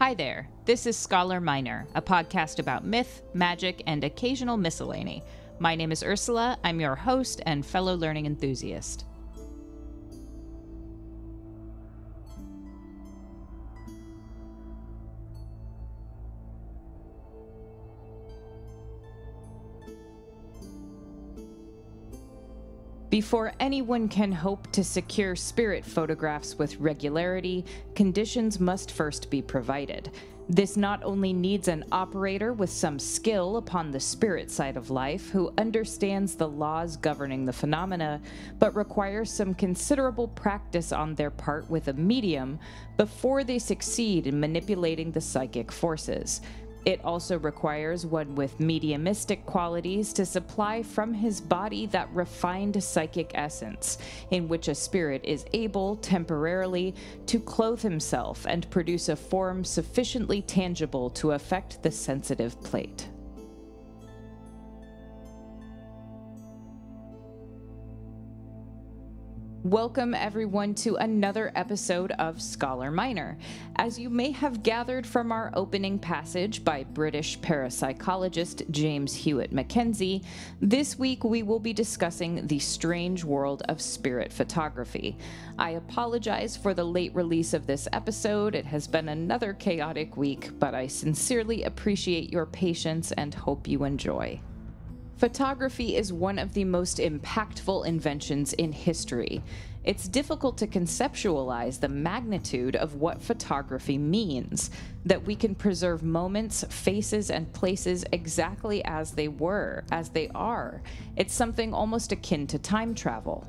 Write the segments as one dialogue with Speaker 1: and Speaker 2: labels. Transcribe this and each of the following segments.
Speaker 1: Hi there. This is Scholar Minor, a podcast about myth, magic, and occasional miscellany. My name is Ursula. I'm your host and fellow learning enthusiast. Before anyone can hope to secure spirit photographs with regularity, conditions must first be provided. This not only needs an operator with some skill upon the spirit side of life who understands the laws governing the phenomena, but requires some considerable practice on their part with a medium before they succeed in manipulating the psychic forces. It also requires one with mediumistic qualities to supply from his body that refined psychic essence, in which a spirit is able, temporarily, to clothe himself and produce a form sufficiently tangible to affect the sensitive plate. Welcome, everyone, to another episode of Scholar Minor. As you may have gathered from our opening passage by British parapsychologist James Hewat McKenzie, this week we will be discussing the strange world of spirit photography. I apologize for the late release of this episode. It has been another chaotic week, but I sincerely appreciate your patience and hope you enjoy. Photography is one of the most impactful inventions in history. It's difficult to conceptualize the magnitude of what photography means that we can preserve moments, faces, and places exactly as they were, as they are. It's something almost akin to time travel.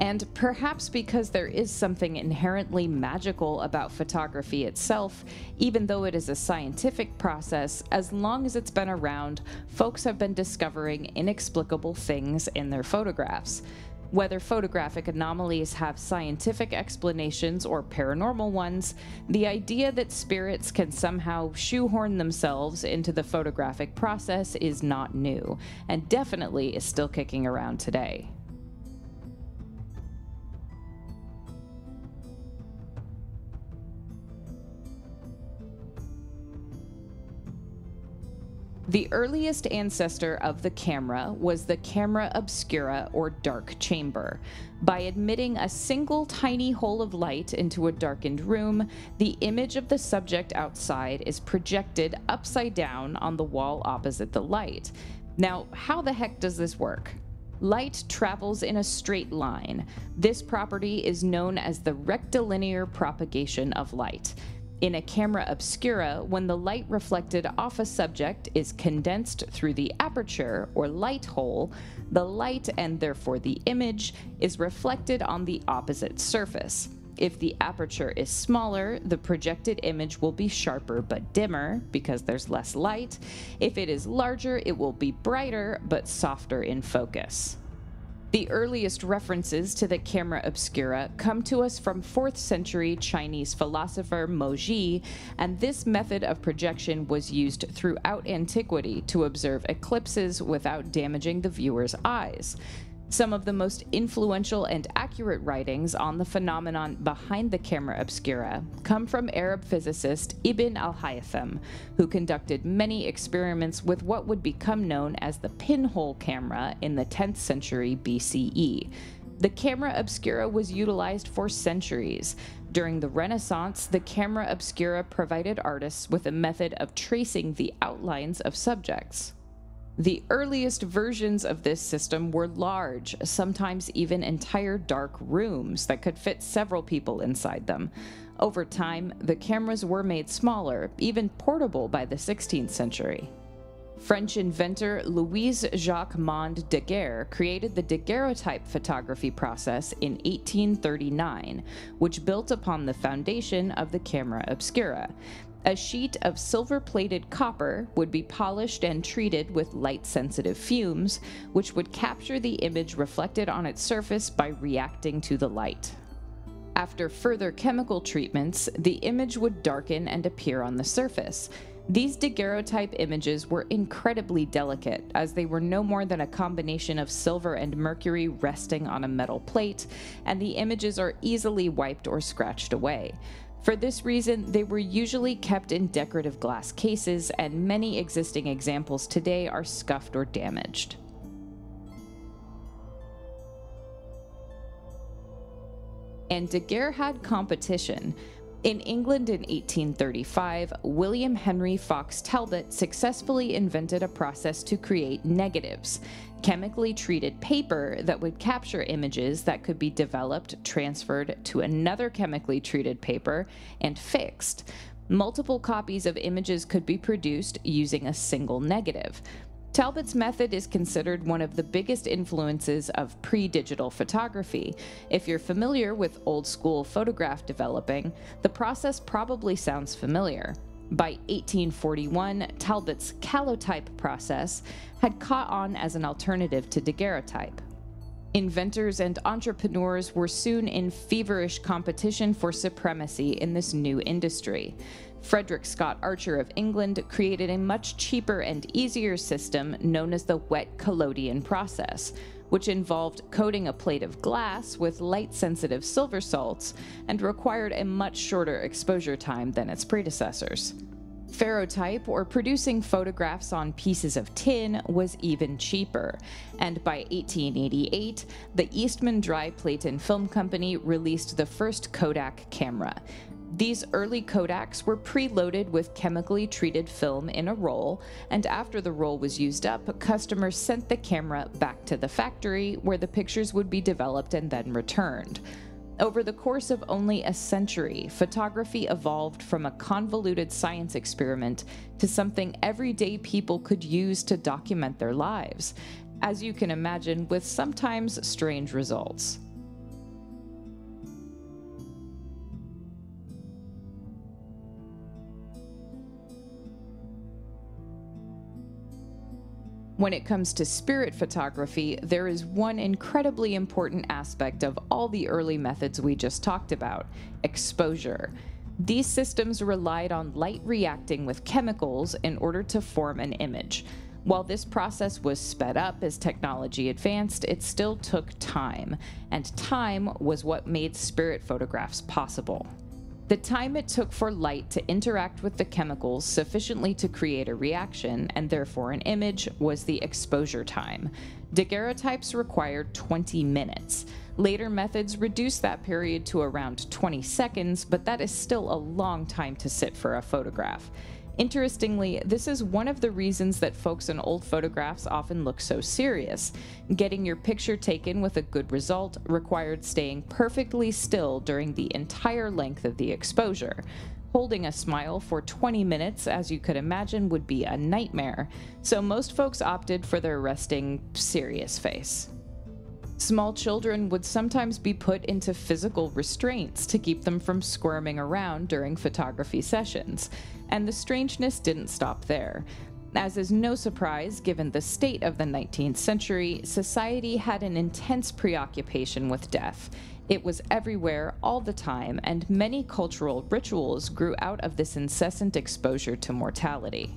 Speaker 1: And perhaps because there is something inherently magical about photography itself, even though it is a scientific process, as long as it's been around, folks have been discovering inexplicable things in their photographs. Whether photographic anomalies have scientific explanations or paranormal ones, the idea that spirits can somehow shoehorn themselves into the photographic process is not new, and definitely is still kicking around today. The earliest ancestor of the camera was the camera obscura or dark chamber. By admitting a single tiny hole of light into a darkened room, the image of the subject outside is projected upside down on the wall opposite the light. Now, how the heck does this work? Light travels in a straight line. This property is known as the rectilinear propagation of light. In a camera obscura, when the light reflected off a subject is condensed through the aperture or light hole, the light and therefore the image is reflected on the opposite surface. If the aperture is smaller, the projected image will be sharper but dimmer because there's less light. If it is larger, it will be brighter but softer in focus. The earliest references to the camera obscura come to us from 4th century Chinese philosopher Mozi, and this method of projection was used throughout antiquity to observe eclipses without damaging the viewer's eyes. Some of the most influential and accurate writings on the phenomenon behind the camera obscura come from Arab physicist Ibn al Haytham, who conducted many experiments with what would become known as the pinhole camera in the 10th century BCE. The camera obscura was utilized for centuries. During the Renaissance, the camera obscura provided artists with a method of tracing the outlines of subjects. The earliest versions of this system were large, sometimes even entire dark rooms that could fit several people inside them. Over time, the cameras were made smaller, even portable by the 16th century. French inventor Louis Jacques Mandé Daguerre created the daguerreotype photography process in 1839, which built upon the foundation of the camera obscura. A sheet of silver plated copper would be polished and treated with light sensitive fumes, which would capture the image reflected on its surface by reacting to the light. After further chemical treatments, the image would darken and appear on the surface. These daguerreotype images were incredibly delicate, as they were no more than a combination of silver and mercury resting on a metal plate, and the images are easily wiped or scratched away. For this reason, they were usually kept in decorative glass cases, and many existing examples today are scuffed or damaged. And Daguerre had competition. In England in 1835, William Henry Fox Talbot successfully invented a process to create negatives, chemically treated paper that would capture images that could be developed, transferred to another chemically treated paper, and fixed. Multiple copies of images could be produced using a single negative. Talbot's method is considered one of the biggest influences of pre digital photography. If you're familiar with old school photograph developing, the process probably sounds familiar. By 1841, Talbot's calotype process had caught on as an alternative to daguerreotype. Inventors and entrepreneurs were soon in feverish competition for supremacy in this new industry. Frederick Scott Archer of England created a much cheaper and easier system known as the wet collodion process, which involved coating a plate of glass with light sensitive silver salts and required a much shorter exposure time than its predecessors. Ferrotype, or producing photographs on pieces of tin, was even cheaper, and by 1888, the Eastman Dry Plate and Film Company released the first Kodak camera, these early Kodaks were preloaded with chemically treated film in a roll, and after the roll was used up, customers sent the camera back to the factory where the pictures would be developed and then returned. Over the course of only a century, photography evolved from a convoluted science experiment to something everyday people could use to document their lives, as you can imagine, with sometimes strange results. When it comes to spirit photography, there is one incredibly important aspect of all the early methods we just talked about exposure. These systems relied on light reacting with chemicals in order to form an image. While this process was sped up as technology advanced, it still took time, and time was what made spirit photographs possible. The time it took for light to interact with the chemicals sufficiently to create a reaction, and therefore an image, was the exposure time. Daguerreotypes required 20 minutes. Later methods reduced that period to around 20 seconds, but that is still a long time to sit for a photograph. Interestingly, this is one of the reasons that folks in old photographs often look so serious. Getting your picture taken with a good result required staying perfectly still during the entire length of the exposure. Holding a smile for 20 minutes, as you could imagine, would be a nightmare, so most folks opted for their resting, serious face. Small children would sometimes be put into physical restraints to keep them from squirming around during photography sessions. And the strangeness didn't stop there. As is no surprise, given the state of the 19th century, society had an intense preoccupation with death. It was everywhere, all the time, and many cultural rituals grew out of this incessant exposure to mortality.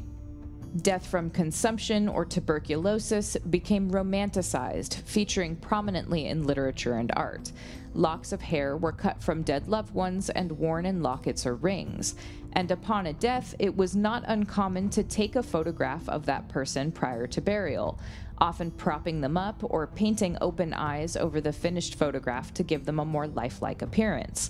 Speaker 1: Death from consumption or tuberculosis became romanticized, featuring prominently in literature and art. Locks of hair were cut from dead loved ones and worn in lockets or rings. And upon a death, it was not uncommon to take a photograph of that person prior to burial, often propping them up or painting open eyes over the finished photograph to give them a more lifelike appearance.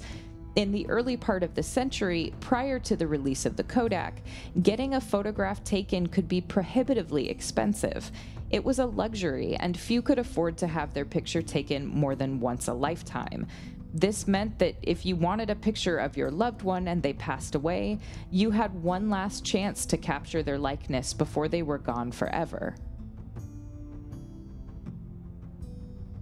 Speaker 1: In the early part of the century, prior to the release of the Kodak, getting a photograph taken could be prohibitively expensive. It was a luxury, and few could afford to have their picture taken more than once a lifetime. This meant that if you wanted a picture of your loved one and they passed away, you had one last chance to capture their likeness before they were gone forever.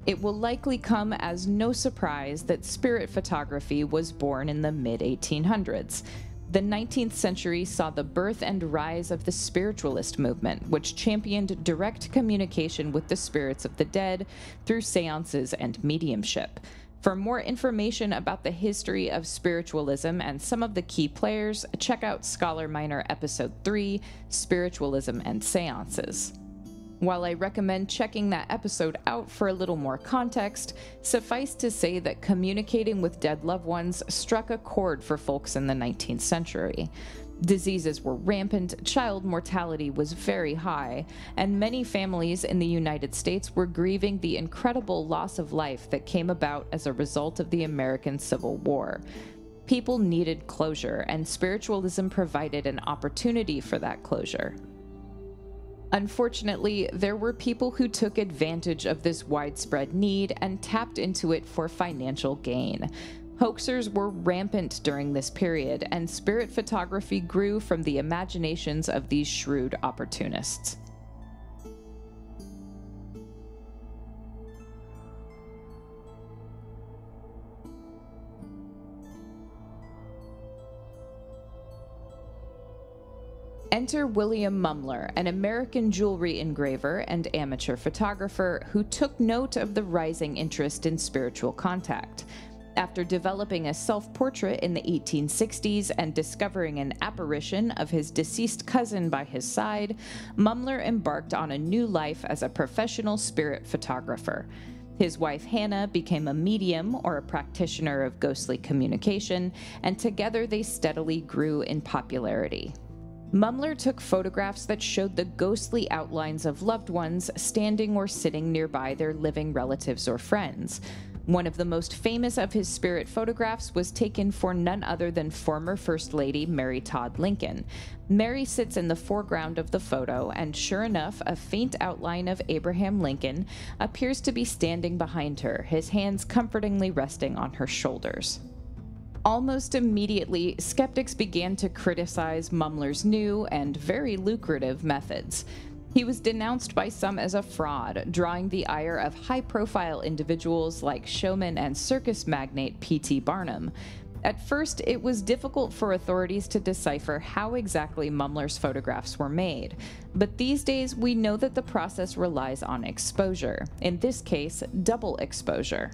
Speaker 1: It will likely come as no surprise that spirit photography was born in the mid 1800s. The 19th century saw the birth and rise of the spiritualist movement, which championed direct communication with the spirits of the dead through seances and mediumship. For more information about the history of spiritualism and some of the key players, check out Scholar Minor Episode 3 Spiritualism and Seances. While I recommend checking that episode out for a little more context, suffice to say that communicating with dead loved ones struck a chord for folks in the 19th century. Diseases were rampant, child mortality was very high, and many families in the United States were grieving the incredible loss of life that came about as a result of the American Civil War. People needed closure, and spiritualism provided an opportunity for that closure. Unfortunately, there were people who took advantage of this widespread need and tapped into it for financial gain. Hoaxers were rampant during this period, and spirit photography grew from the imaginations of these shrewd opportunists. Enter William Mumler, an American jewelry engraver and amateur photographer who took note of the rising interest in spiritual contact. After developing a self portrait in the 1860s and discovering an apparition of his deceased cousin by his side, Mumler embarked on a new life as a professional spirit photographer. His wife Hannah became a medium or a practitioner of ghostly communication, and together they steadily grew in popularity. Mumler took photographs that showed the ghostly outlines of loved ones standing or sitting nearby their living relatives or friends. One of the most famous of his spirit photographs was taken for none other than former First Lady Mary Todd Lincoln. Mary sits in the foreground of the photo, and sure enough, a faint outline of Abraham Lincoln appears to be standing behind her, his hands comfortingly resting on her shoulders. Almost immediately, skeptics began to criticize Mumler's new and very lucrative methods. He was denounced by some as a fraud, drawing the ire of high profile individuals like showman and circus magnate P.T. Barnum. At first, it was difficult for authorities to decipher how exactly Mumler's photographs were made, but these days we know that the process relies on exposure, in this case, double exposure.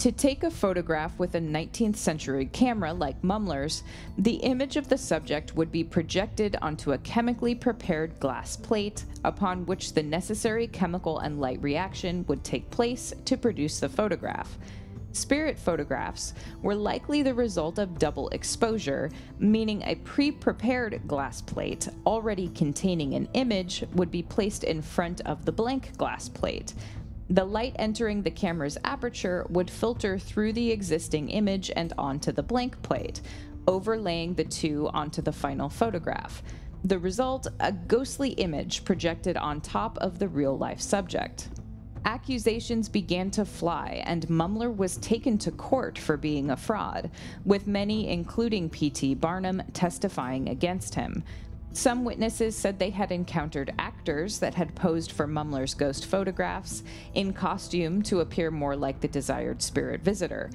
Speaker 1: To take a photograph with a 19th century camera like Mumler's, the image of the subject would be projected onto a chemically prepared glass plate, upon which the necessary chemical and light reaction would take place to produce the photograph. Spirit photographs were likely the result of double exposure, meaning a pre prepared glass plate already containing an image would be placed in front of the blank glass plate. The light entering the camera's aperture would filter through the existing image and onto the blank plate, overlaying the two onto the final photograph. The result, a ghostly image projected on top of the real life subject. Accusations began to fly, and Mumler was taken to court for being a fraud, with many, including P.T. Barnum, testifying against him. Some witnesses said they had encountered actors that had posed for Mumler's ghost photographs in costume to appear more like the desired spirit visitor.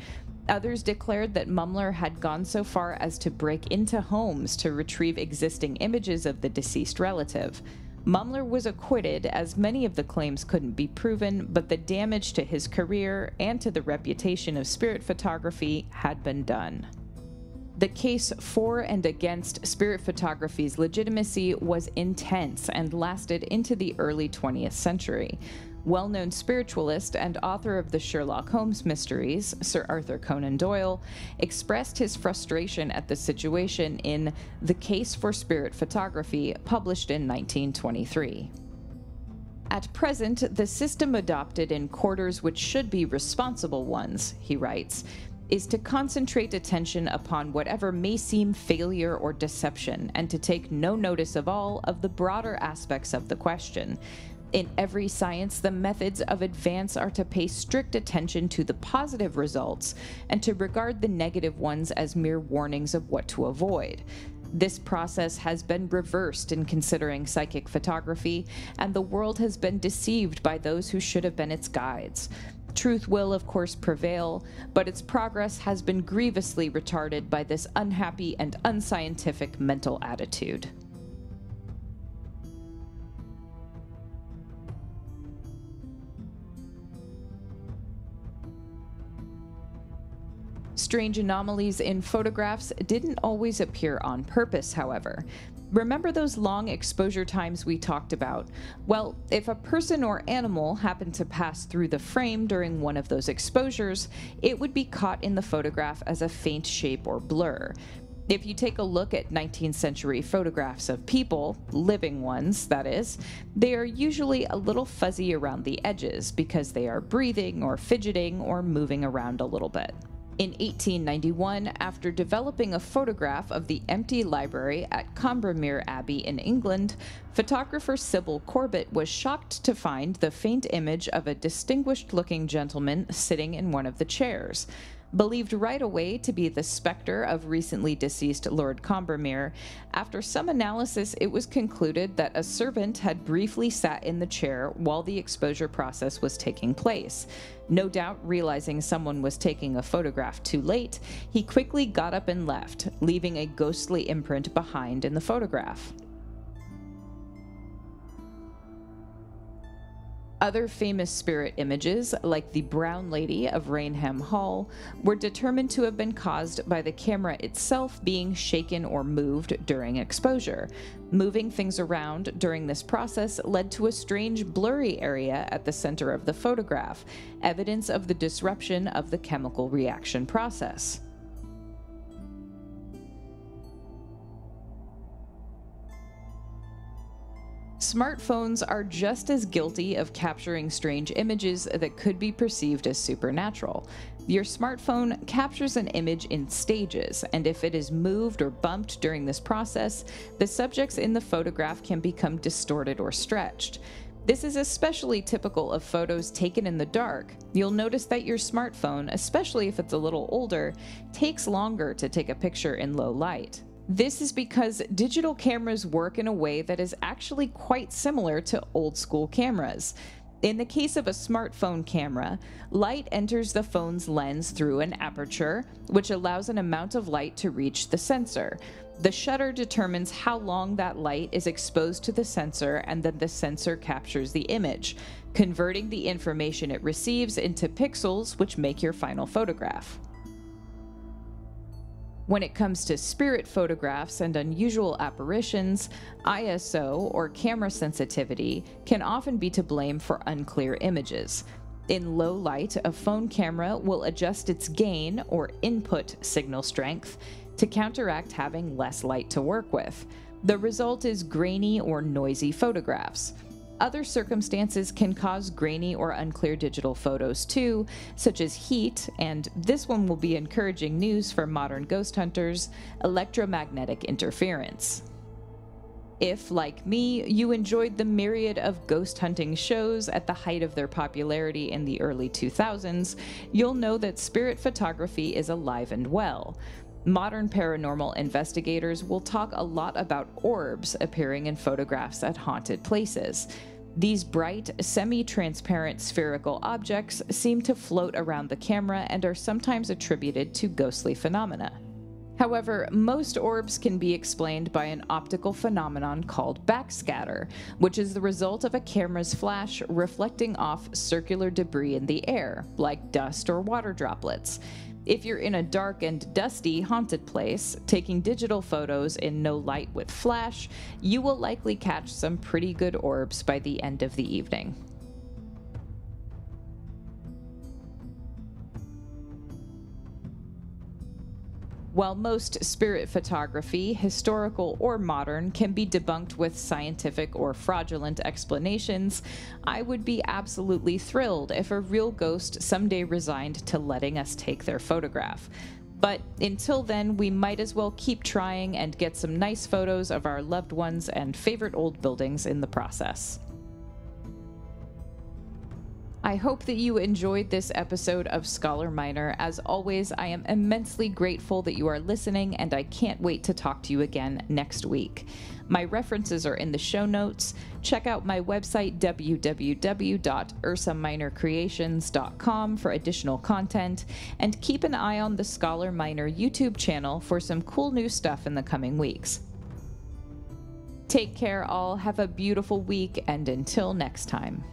Speaker 1: Others declared that Mumler had gone so far as to break into homes to retrieve existing images of the deceased relative. Mumler was acquitted as many of the claims couldn't be proven, but the damage to his career and to the reputation of spirit photography had been done. The case for and against spirit photography's legitimacy was intense and lasted into the early 20th century. Well known spiritualist and author of the Sherlock Holmes mysteries, Sir Arthur Conan Doyle, expressed his frustration at the situation in The Case for Spirit Photography, published in 1923. At present, the system adopted in quarters which should be responsible ones, he writes, is to concentrate attention upon whatever may seem failure or deception and to take no notice of all of the broader aspects of the question. In every science, the methods of advance are to pay strict attention to the positive results and to regard the negative ones as mere warnings of what to avoid. This process has been reversed in considering psychic photography, and the world has been deceived by those who should have been its guides. Truth will, of course, prevail, but its progress has been grievously retarded by this unhappy and unscientific mental attitude. Strange anomalies in photographs didn't always appear on purpose, however. Remember those long exposure times we talked about? Well, if a person or animal happened to pass through the frame during one of those exposures, it would be caught in the photograph as a faint shape or blur. If you take a look at 19th century photographs of people, living ones, that is, they are usually a little fuzzy around the edges because they are breathing or fidgeting or moving around a little bit. In 1891, after developing a photograph of the empty library at Combermere Abbey in England, photographer Sybil Corbett was shocked to find the faint image of a distinguished looking gentleman sitting in one of the chairs. Believed right away to be the specter of recently deceased Lord Combermere, after some analysis, it was concluded that a servant had briefly sat in the chair while the exposure process was taking place. No doubt realizing someone was taking a photograph too late, he quickly got up and left, leaving a ghostly imprint behind in the photograph. Other famous spirit images, like the Brown Lady of Raynham Hall, were determined to have been caused by the camera itself being shaken or moved during exposure. Moving things around during this process led to a strange blurry area at the center of the photograph, evidence of the disruption of the chemical reaction process. Smartphones are just as guilty of capturing strange images that could be perceived as supernatural. Your smartphone captures an image in stages, and if it is moved or bumped during this process, the subjects in the photograph can become distorted or stretched. This is especially typical of photos taken in the dark. You'll notice that your smartphone, especially if it's a little older, takes longer to take a picture in low light. This is because digital cameras work in a way that is actually quite similar to old school cameras. In the case of a smartphone camera, light enters the phone's lens through an aperture, which allows an amount of light to reach the sensor. The shutter determines how long that light is exposed to the sensor, and then the sensor captures the image, converting the information it receives into pixels, which make your final photograph. When it comes to spirit photographs and unusual apparitions, ISO or camera sensitivity can often be to blame for unclear images. In low light, a phone camera will adjust its gain or input signal strength to counteract having less light to work with. The result is grainy or noisy photographs. Other circumstances can cause grainy or unclear digital photos too, such as heat, and this one will be encouraging news for modern ghost hunters electromagnetic interference. If, like me, you enjoyed the myriad of ghost hunting shows at the height of their popularity in the early 2000s, you'll know that spirit photography is alive and well. Modern paranormal investigators will talk a lot about orbs appearing in photographs at haunted places. These bright, semi transparent spherical objects seem to float around the camera and are sometimes attributed to ghostly phenomena. However, most orbs can be explained by an optical phenomenon called backscatter, which is the result of a camera's flash reflecting off circular debris in the air, like dust or water droplets. If you're in a dark and dusty haunted place, taking digital photos in no light with flash, you will likely catch some pretty good orbs by the end of the evening. While most spirit photography, historical or modern, can be debunked with scientific or fraudulent explanations, I would be absolutely thrilled if a real ghost someday resigned to letting us take their photograph. But until then, we might as well keep trying and get some nice photos of our loved ones and favorite old buildings in the process. I hope that you enjoyed this episode of Scholar Minor. As always, I am immensely grateful that you are listening, and I can't wait to talk to you again next week. My references are in the show notes. Check out my website, www.ursaminorcreations.com, for additional content, and keep an eye on the Scholar Minor YouTube channel for some cool new stuff in the coming weeks. Take care, all. Have a beautiful week, and until next time.